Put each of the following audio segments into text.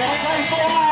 Everybody for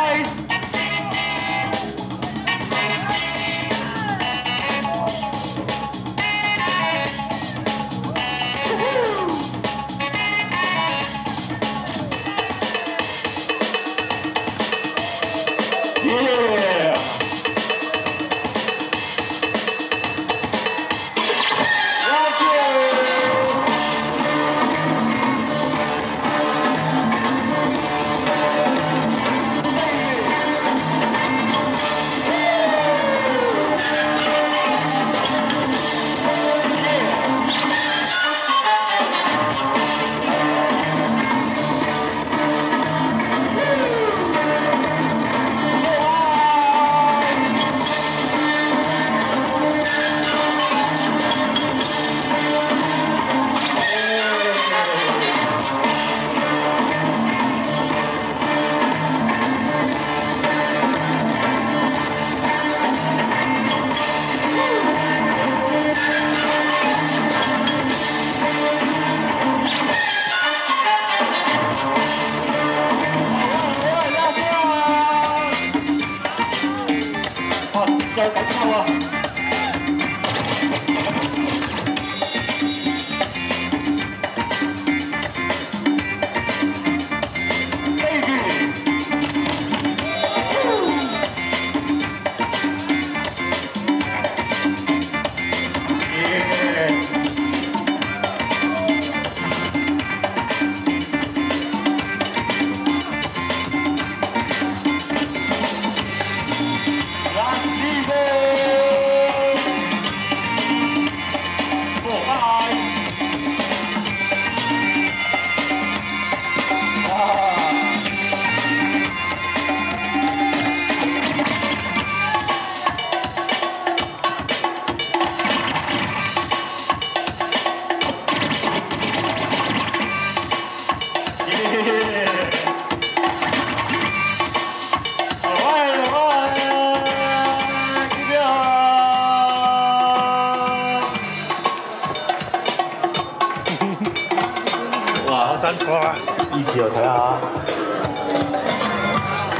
辛苦啊！依次又睇下，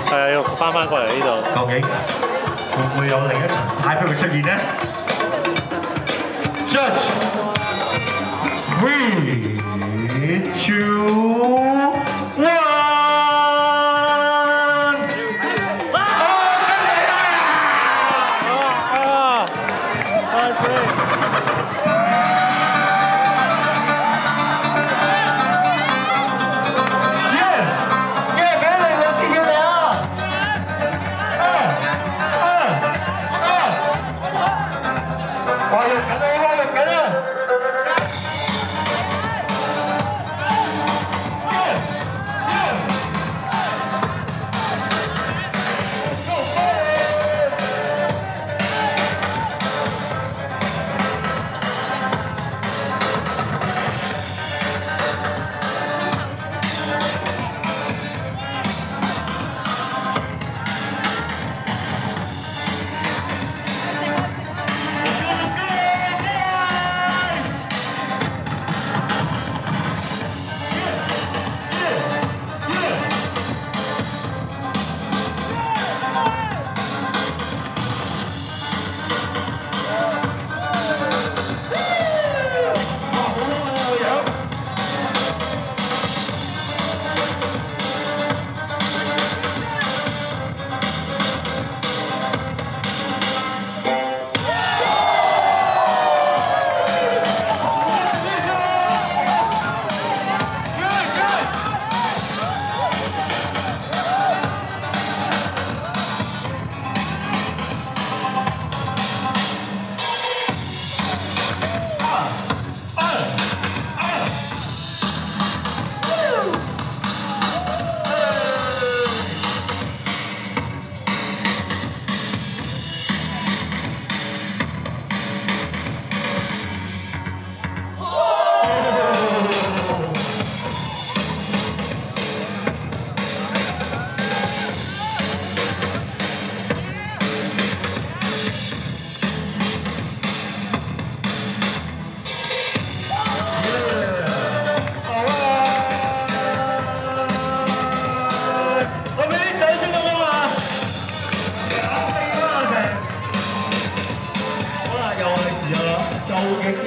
係啊，要翻翻過嚟呢度。究竟會唔會有另一層派俾佢出現呢？Judge three two get